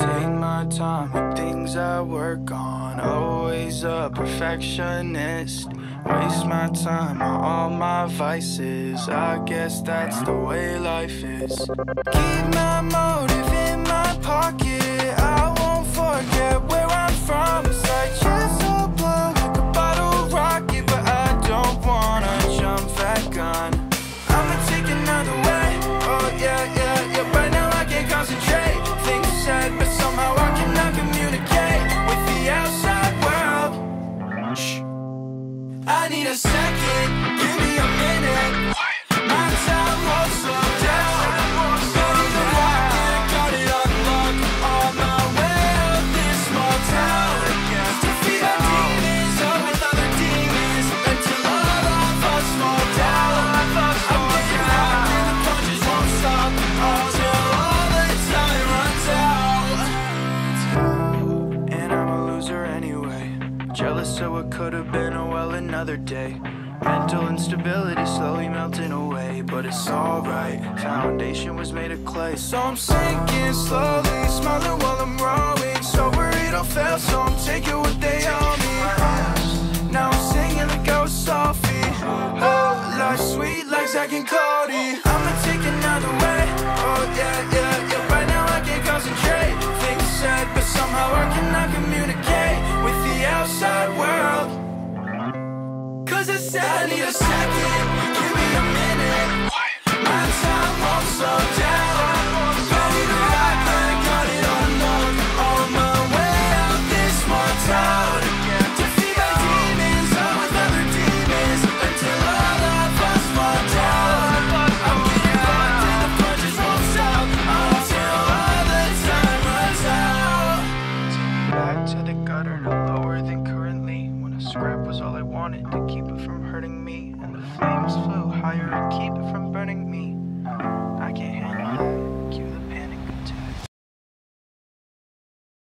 Take my time with things I work on. Always a perfectionist. Waste my time on all my vices. I guess that's the way life is. Keep my motive in my pocket. I won't forget need a second. Jealous of what could have been, oh well, another day. Mental instability slowly melting away, but it's alright. Foundation was made of clay, so I'm sinking slowly, smiling while I'm rowing. So worried I'll fail, so I'm taking what they owe me. Now I'm singing the ghost Sophie. Oh, sweet like Zack and Cody. I need a second. Give me a minute. My time. Ready to got it. On my way out this small town. My demons, with other demons. Until. I'm getting and the punches won't stop. Until all the time runs out. Back to the gutter, no lower than currently. When a scrap was all I wanted flames flew higher, keep it from burning